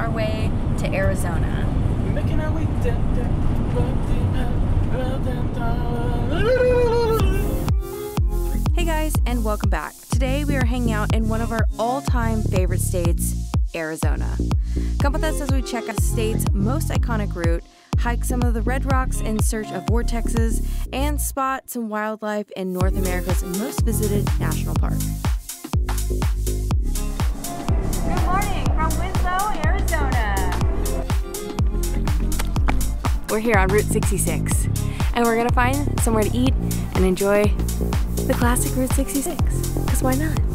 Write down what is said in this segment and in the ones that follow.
our way to Arizona. Making our way Hey guys, and welcome back. Today we are hanging out in one of our all time favorite states, Arizona. Come with us as we check out the state's most iconic route, hike some of the red rocks in search of vortexes, and spot some wildlife in North America's most visited national park. Good morning from Winslow, We're here on Route 66, and we're gonna find somewhere to eat and enjoy the classic Route 66. Because why not?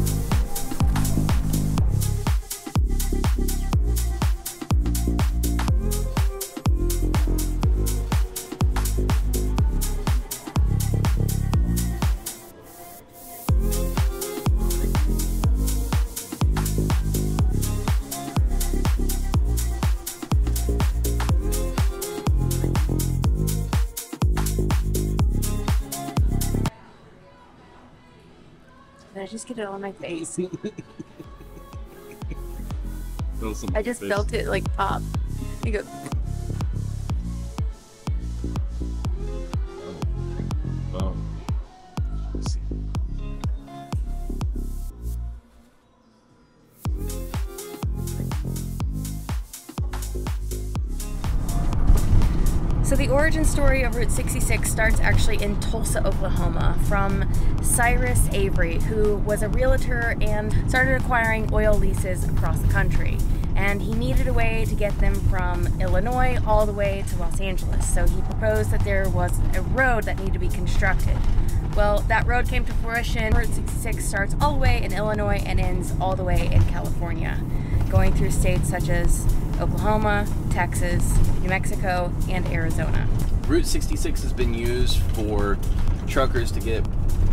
It on my face? I just felt it like pop. You go. Story of Route 66 starts actually in Tulsa, Oklahoma, from Cyrus Avery, who was a realtor and started acquiring oil leases across the country. And he needed a way to get them from Illinois all the way to Los Angeles. So he proposed that there was a road that needed to be constructed. Well, that road came to fruition. Route 66 starts all the way in Illinois and ends all the way in California, going through states such as Oklahoma, Texas, New Mexico, and Arizona. Route 66 has been used for truckers to get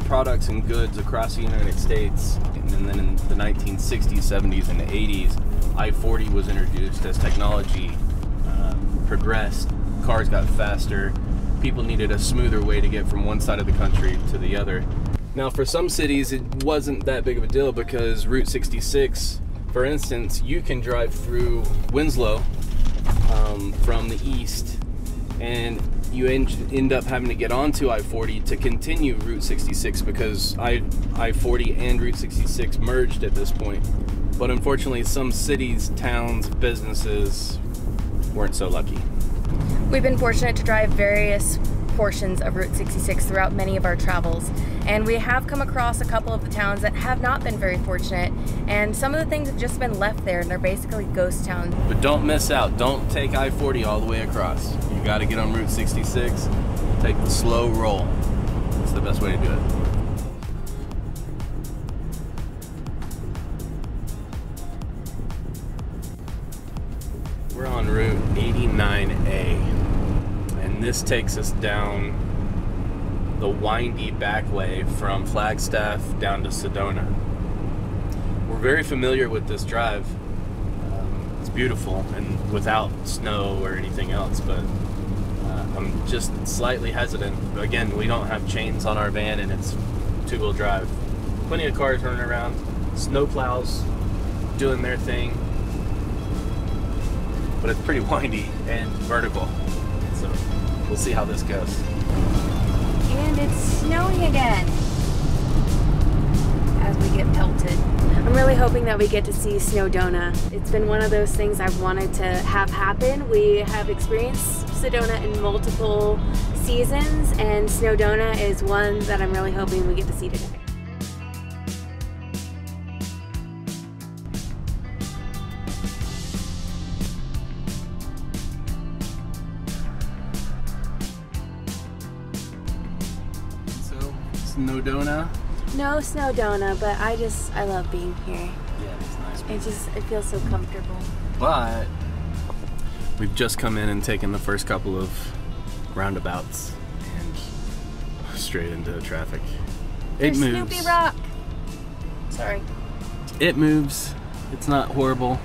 products and goods across the United States. And then in the 1960s, 70s, and 80s, I 40 was introduced as technology um, progressed. Cars got faster. People needed a smoother way to get from one side of the country to the other. Now, for some cities, it wasn't that big of a deal because Route 66, for instance, you can drive through Winslow um, from the east and you end, up having to get onto I-40 to continue Route 66 because I, I-40 and Route 66 merged at this point. But unfortunately, some cities, towns, businesses weren't so lucky. We've been fortunate to drive various portions of Route 66 throughout many of our travels, and we have come across a couple of the towns that have not been very fortunate, and some of the things have just been left there, and they're basically ghost towns. But don't miss out. Don't take I-40 all the way across. You got to get on Route 66. Take the slow roll. It's the best way to do it. We're on Route 89A, this takes us down the windy back way from Flagstaff down to Sedona. We're very familiar with this drive. Um, it's beautiful and without snow or anything else, but uh, I'm just slightly hesitant. Again, we don't have chains on our van and it's two-wheel drive. Plenty of cars running around, snow plows doing their thing, but it's pretty windy and vertical. We'll see how this goes. And it's snowing again as we get pelted. I'm really hoping that we get to see Snowdona. It's been one of those things I've wanted to have happen. We have experienced Sedona in multiple seasons, and Snowdona is one that I'm really hoping we get to see today. Snowdona. No Snowdona, but I just, I love being here. Yeah, it's nice. It just, it feels so comfortable. But we've just come in and taken the first couple of roundabouts and straight into traffic. It There's moves. Snoopy Rock. Sorry. It moves. It's not horrible,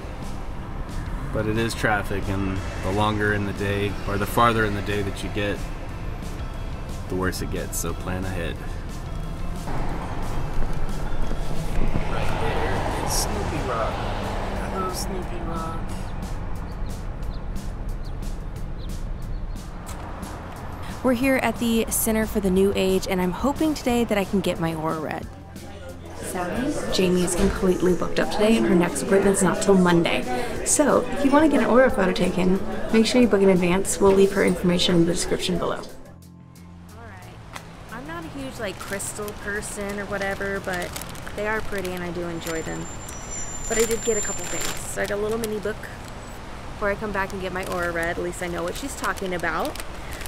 but it is traffic, and the longer in the day, or the farther in the day that you get, the worse it gets. So plan ahead. Snoopy Rock. We're here at the Center for the New Age, and I'm hoping today that I can get my aura read. Jamie is completely booked up today, and her next appointment's not till Monday. So, if you want to get an aura photo taken, make sure you book in advance. We'll leave her information in the description below. Alright, I'm not a huge, like, crystal person or whatever, but they are pretty and I do enjoy them. But I did get a couple things. So I got a little mini book before I come back and get my aura read. At least I know what she's talking about.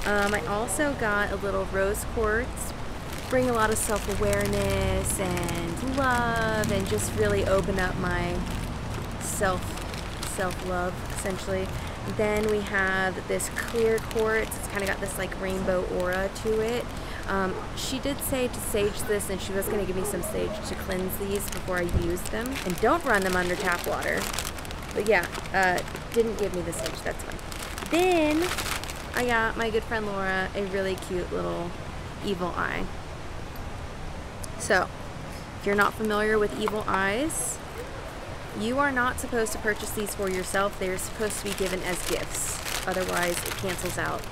Um, I also got a little rose quartz bring a lot of self-awareness and love and just really open up my self self-love essentially then we have this clear quartz it's kind of got this like rainbow aura to it um, she did say to sage this and she was going to give me some sage to cleanse these before I use them. And don't run them under tap water. But yeah uh, didn't give me the sage that's fine. Then I got my good friend Laura a really cute little evil eye. So, if you're not familiar with evil eyes, you are not supposed to purchase these for yourself. They're supposed to be given as gifts. Otherwise, it cancels out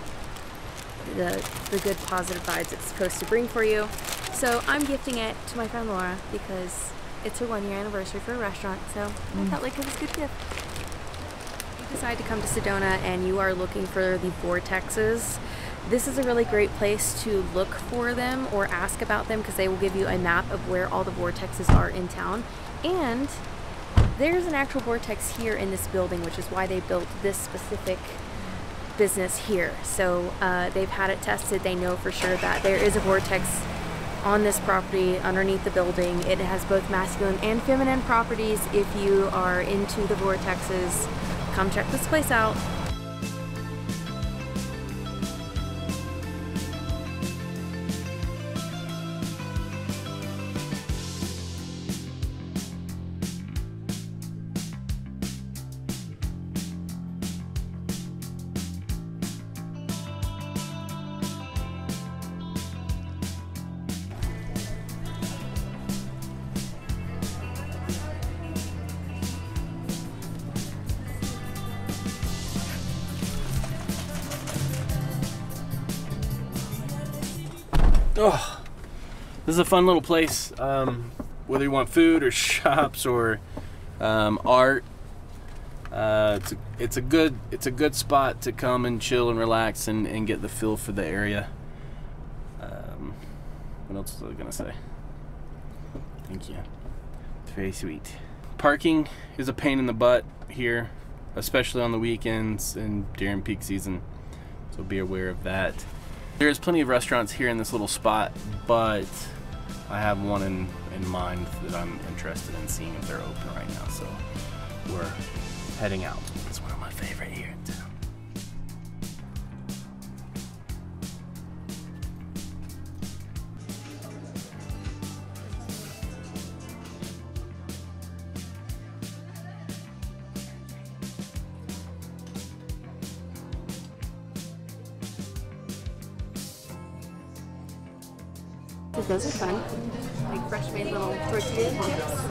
the, the good positive vibes it's supposed to bring for you. So I'm gifting it to my friend Laura because it's her one year anniversary for a restaurant. So mm. I felt like it was a good gift. If you decide to come to Sedona and you are looking for the vortexes, this is a really great place to look for them or ask about them because they will give you a map of where all the vortexes are in town. And there's an actual vortex here in this building, which is why they built this specific business here. So uh, they've had it tested. They know for sure that there is a vortex on this property underneath the building. It has both masculine and feminine properties. If you are into the vortexes, come check this place out. Oh, this is a fun little place. Um, whether you want food or shops or um, art, uh, it's a, it's a good it's a good spot to come and chill and relax and, and get the feel for the area. Um, what else was I gonna say? Thank you. It's very sweet. Parking is a pain in the butt here, especially on the weekends and during peak season. So be aware of that. There's plenty of restaurants here in this little spot, but I have one in, in mind that I'm interested in seeing if they're open right now. So we're heading out. It's one of my favorite here in town. Those are fun. Like fresh made little tortilla chips.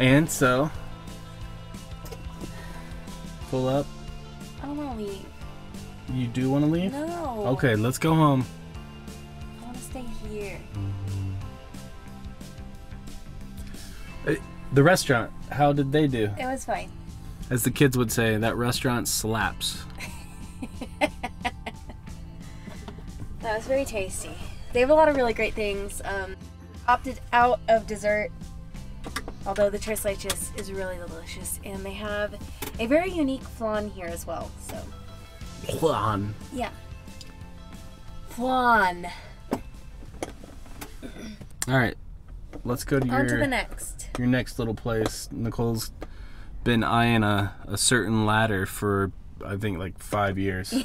And so, pull up. I don't want to leave. You do want to leave? No. Okay, let's go home. I want to stay here. Uh, the restaurant, how did they do? It was fine as the kids would say, that restaurant slaps. that was very tasty. They have a lot of really great things. Um, opted out of dessert, although the tres leches is really delicious, and they have a very unique flan here as well. So flan. Yeah. Flan. All right, let's go to On your to the next. Your next little place, Nicole's been eyeing a, a certain ladder for I think like five years.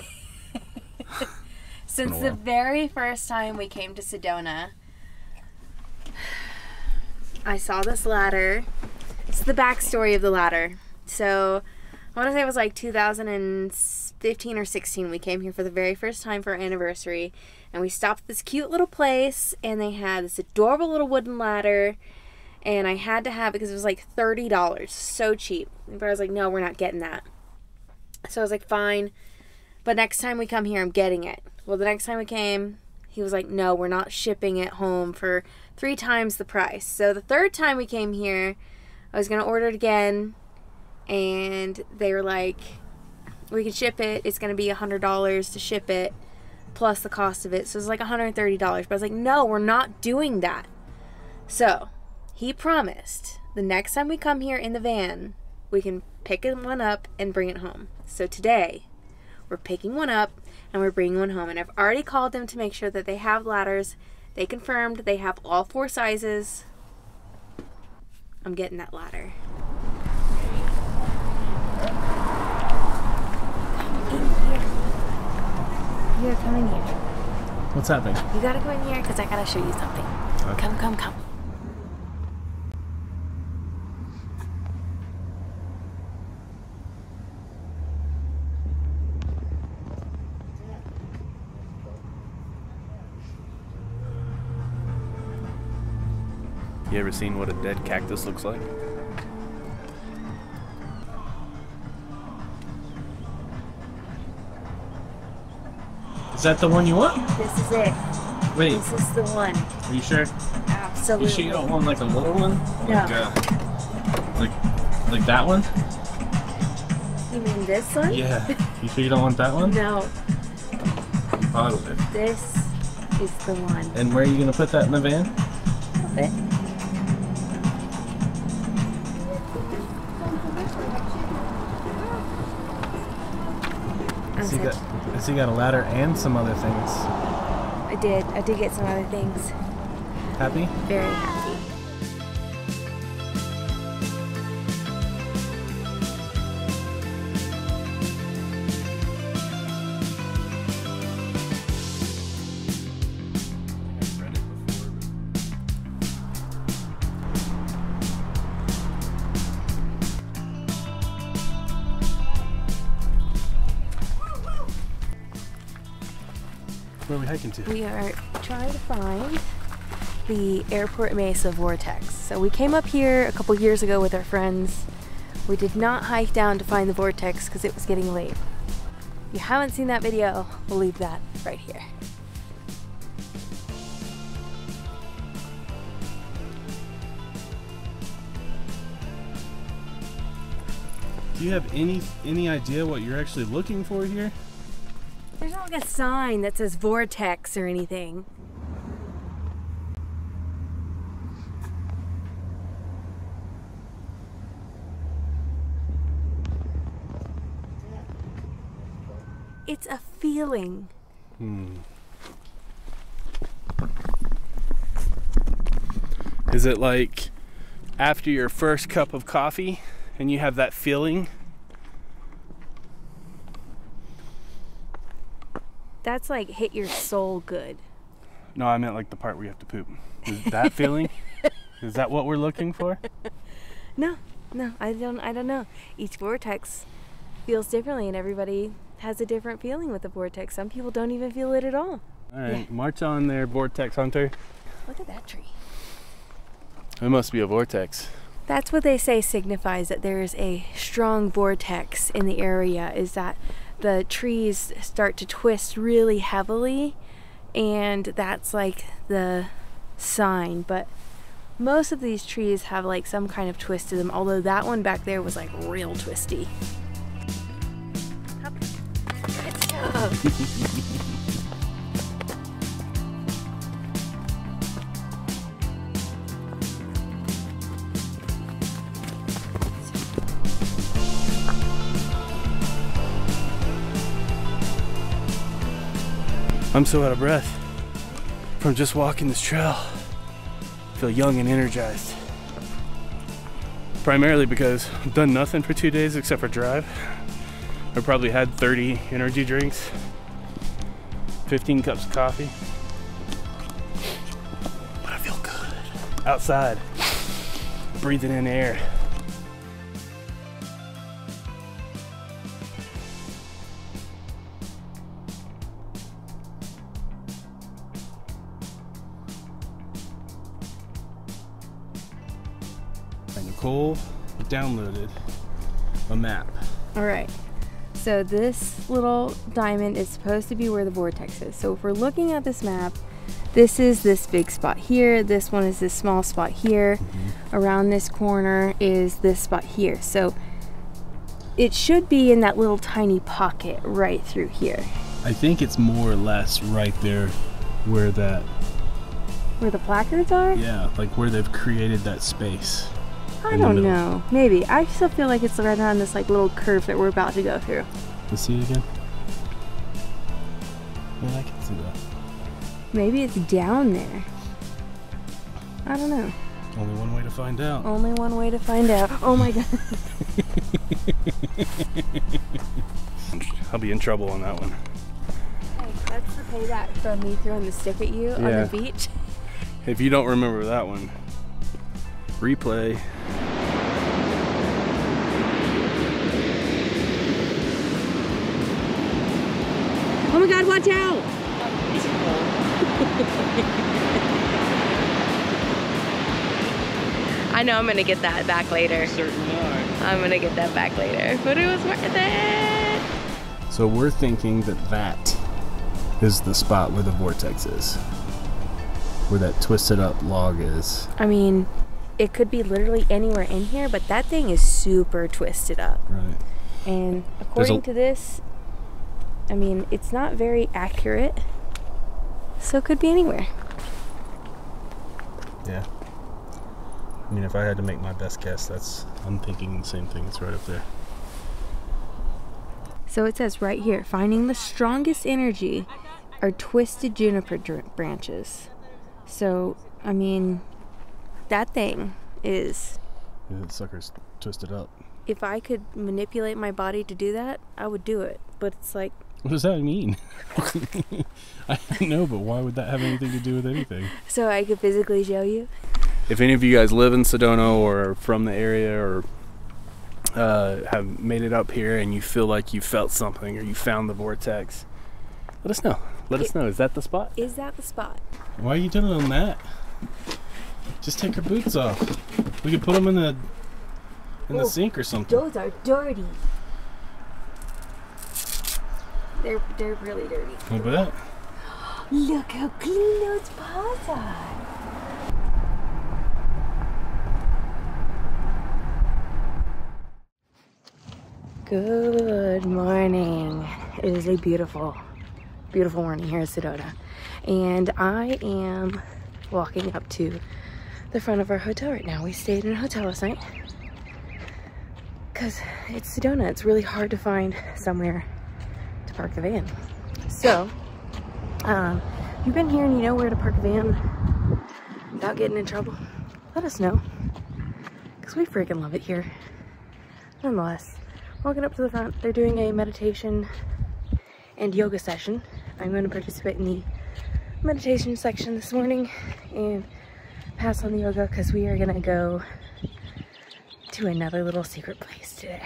Since the very first time we came to Sedona, I saw this ladder. It's the backstory of the ladder. So I want to say it was like 2015 or 16. We came here for the very first time for our anniversary, and we stopped at this cute little place, and they had this adorable little wooden ladder and I had to have it because it was like thirty dollars, so cheap. But I was like, no, we're not getting that. So I was like, fine. But next time we come here, I'm getting it. Well, the next time we came, he was like, no, we're not shipping it home for three times the price. So the third time we came here, I was gonna order it again, and they were like, we can ship it. It's gonna be a hundred dollars to ship it, plus the cost of it. So it's like $130. But I was like, no, we're not doing that. So he promised the next time we come here in the van, we can pick one up and bring it home. So today, we're picking one up and we're bringing one home. And I've already called them to make sure that they have ladders. They confirmed they have all four sizes. I'm getting that ladder. Come You gotta come in here. What's happening? You gotta come in here because I gotta show you something. Okay. Come, come, come. You ever seen what a dead cactus looks like? Is that the one you want? This is it. Wait, This is the one. are you sure? Absolutely. You sure you don't want like a little one? No. Like, uh, like, like that one? You mean this one? Yeah. You sure you don't want that one? No, You positive. this is the one. And where are you gonna put that in the van? So you got a ladder and some other things. I did. I did get some other things. Happy? Very happy. Where are we hiking to? We are trying to find the Airport Mesa Vortex. So we came up here a couple years ago with our friends. We did not hike down to find the vortex because it was getting late. If you haven't seen that video, we'll leave that right here. Do you have any any idea what you're actually looking for here? There's not like a sign that says vortex or anything. It's a feeling. Hmm. Is it like after your first cup of coffee and you have that feeling? That's like hit your soul good. No, I meant like the part where you have to poop. Is that feeling? Is that what we're looking for? No, no, I don't. I don't know. Each vortex feels differently, and everybody has a different feeling with the vortex. Some people don't even feel it at all. All right, march on there, Vortex Hunter. Look at that tree. It must be a vortex. That's what they say signifies that there is a strong vortex in the area. Is that the trees start to twist really heavily, and that's like the sign. But most of these trees have like some kind of twist to them. Although that one back there was like real twisty. I'm so out of breath from just walking this trail. I feel young and energized. Primarily because I've done nothing for two days except for drive. I probably had 30 energy drinks, 15 cups of coffee. But I feel good. Outside, breathing in air. Nicole downloaded a map. All right. So this little diamond is supposed to be where the vortex is. So if we're looking at this map, this is this big spot here. This one is this small spot here. Mm-hmm. Around this corner is this spot here. So it should be in that little tiny pocket right through here. I think it's more or less right there where that where the placards are? Yeah, like where they've created that space. I don't know. Maybe. I still feel like it's right on this like little curve that we're about to go through. Let's see it again. Yeah, I can see that. Maybe it's down there. I don't know. Only one way to find out. Only one way to find out. Oh my god. I'll be in trouble on that one. Hey, that's the payback from me throwing the stick at you yeah. on the beach. If you don't remember that one, replay. Oh my god, watch out! I know I'm gonna get that back later. Certainly are. I'm gonna get that back later, but it was worth it. So we're thinking that that is the spot where the vortex is, where that twisted up log is. I mean, it could be literally anywhere in here, but that thing is super twisted up. Right. And according to this, I mean, it's not very accurate, so it could be anywhere. Yeah. I mean, if I had to make my best guess, that's I'm thinking the same thing. It's right up there. So it says right here, finding the strongest energy are twisted juniper branches. So, I mean, that thing is. Yeah, that sucker's twisted up. If I could manipulate my body to do that, I would do it. But it's like. What does that mean? I don't know, but why would that have anything to do with anything? So I could physically show you? if any of you guys live in Sedona or from the area or uh, have made it up here and you feel like you felt something or you found the vortex, let us know. Let us know. Is that the spot? Is that the spot? Why are you doing on that? Just take her boots off. We could put them in the in the oh, sink or something. Those are dirty. They're they're really dirty. I bet. Look how clean those paws are. Good morning. It is a beautiful, beautiful morning here in Sedona. And I am walking up to the front of our hotel right now. We stayed in a hotel last night because it's Sedona. It's really hard to find somewhere to park the van. So, um, you've been here and you know where to park a van without getting in trouble, let us know because we freaking love it here. Nonetheless, walking up to the front. They're doing a meditation and yoga session. I'm going to participate in the meditation section this morning and pass on the yoga because we are to go to another little secret place today.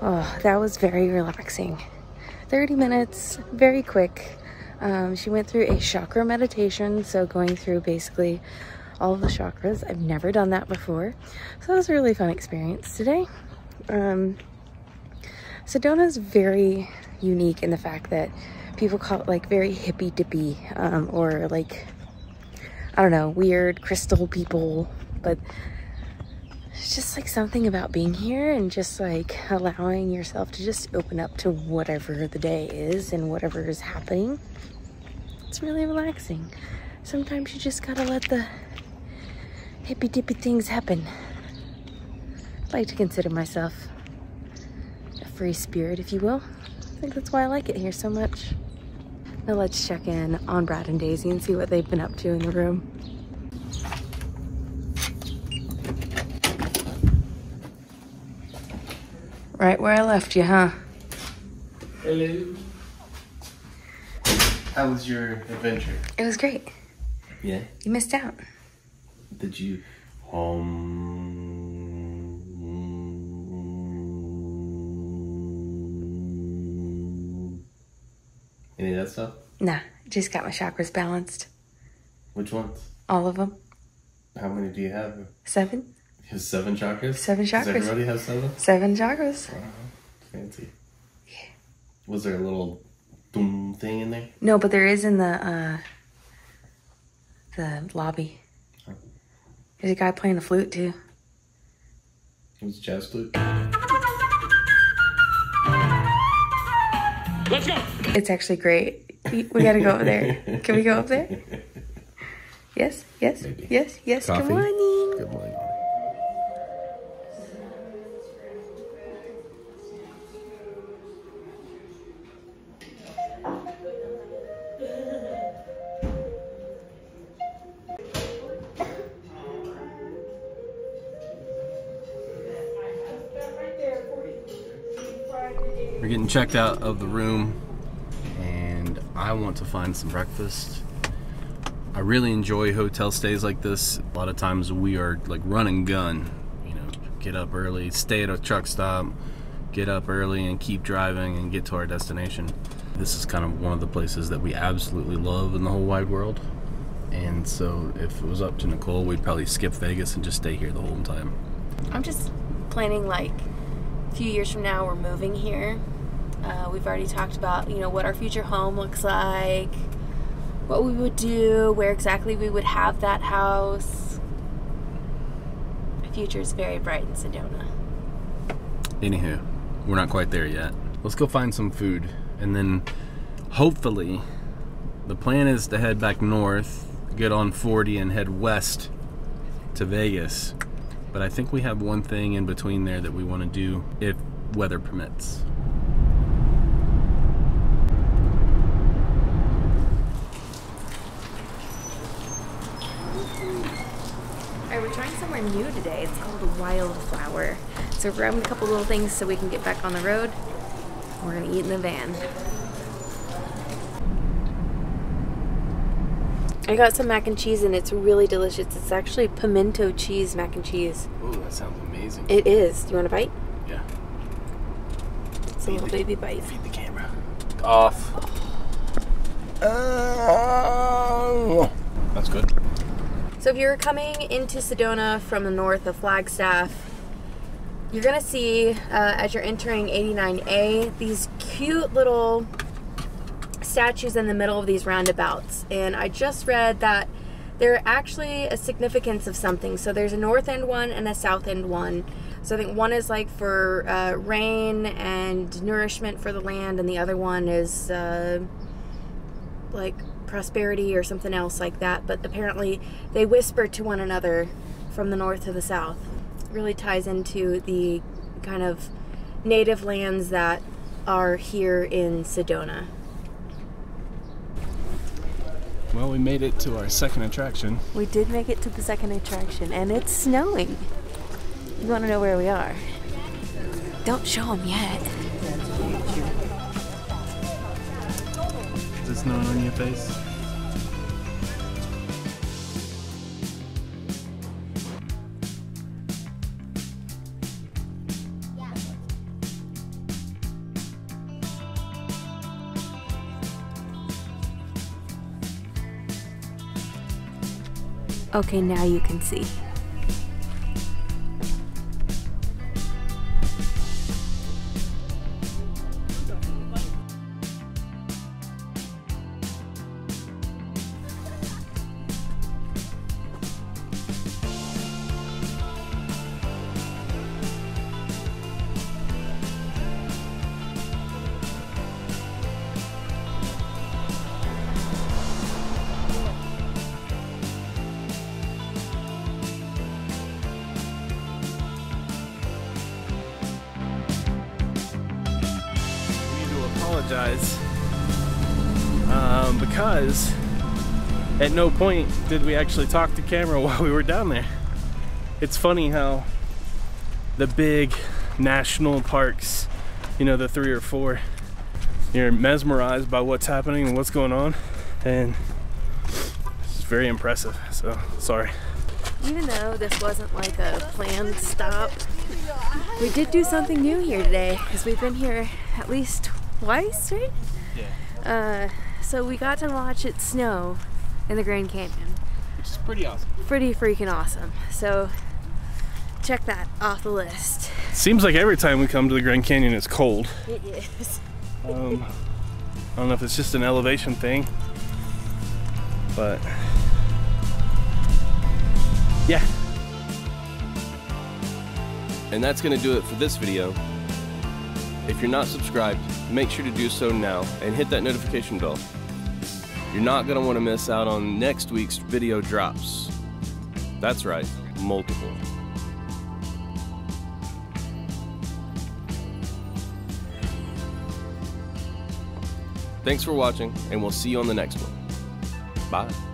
Oh, that was very relaxing. 30 minutes, very quick. Um, she went through a chakra meditation, so going through basically all the chakras. I've never done that before, so that was a really fun experience today. Um, Sedona is very unique in the fact that people call it like very hippy dippy um, or like, I don't know, weird crystal people, but it's just like something about being here and just like allowing yourself to just open up to whatever the day is and whatever is happening. It's really relaxing. Sometimes you just gotta let the hippy dippy things happen. I like to consider myself a free spirit, if you will. I think that's why I like it here so much. Now let's check in on Brad and Daisy and see what they've been up to in the room. Right where I left you, huh? Hello. How was your adventure? It was great. Yeah? You missed out. Did you um, Any of that stuff? Nah, just got my chakras balanced. Which ones? All of them. How many do you have? Seven. You have seven chakras? Seven chakras. Does everybody have seven? Seven chakras. Wow, fancy. Yeah. Was there a little boom thing in there? No, but there is in the, uh, the lobby. There's a guy playing the flute too. It was a jazz flute. Let's go. It's actually great. We we gotta go over there. Can we go up there? Yes, yes, Maybe. yes, yes. Coffee? Good morning. Good morning. Checked out of the room, and I want to find some breakfast. I really enjoy hotel stays like this. A lot of times we are like run and gun. You know, get up early, stay at a truck stop, get up early, and keep driving and get to our destination. This is kind of one of the places that we absolutely love in the whole wide world. And so, if it was up to Nicole, we'd probably skip Vegas and just stay here the whole time. I'm just planning like a few years from now we're moving here. Uh, we've already talked about you know what our future home looks like, what we would do, where exactly we would have that house. The future is very bright in Sedona. Anywho, we're not quite there yet. Let's go find some food. And then hopefully, the plan is to head back north, get on 40, and head west to Vegas. But I think we have one thing in between there that we want to do if weather permits. Alright, we're trying somewhere new today. It's called a wildflower. So we're grabbing a couple little things so we can get back on the road. We're gonna eat in the van. I got some mac and cheese and it's really delicious. It's actually pimento cheese mac and cheese. Ooh, that sounds amazing. It is. Do you want a bite? yeah. It's a little baby bite. Feed the camera. Off. Oh. That's good. So if you're coming into Sedona from the north of Flagstaff, you're gonna see uh, as you're entering 89A these cute little statues in the middle of these roundabouts. And I just read that they're actually a significance of something. So there's a north end one and a south end one. So I think one is like for uh, rain and nourishment for the land, and the other one is uh, like prosperity or something else like that. But apparently they whisper to one another from the north to the south. It really ties into the kind of native lands that are here in Sedona. Well, we made it to our second attraction. We did make it to the second attraction, and it's snowing. You want to know where we are? Don't show them yet. Is it snowing on your face? Okay, now you can see. Because at no point did we actually talk to camera while we were down there. It's funny how the big national parks, you know, the three or four, you're mesmerized by what's happening and what's going on, and it's very impressive. So sorry. Even though this wasn't like a planned stop, we did do something new here today because we've been here at least twice, right? Yeah. Uh, So we got to watch it snow in the Grand Canyon. Which is pretty awesome. Pretty freaking awesome. So check that off the list. Seems like every time we come to the Grand Canyon, it's cold. It is. Um, I don't know if it's just an elevation thing, but yeah. And that's going to do it for this video. If you're not subscribed, make sure to do so now and hit that notification bell. You're not going to want to miss out on next week's video drops. That's right, multiple. Thanks for watching, and we'll see you on the next one. Bye.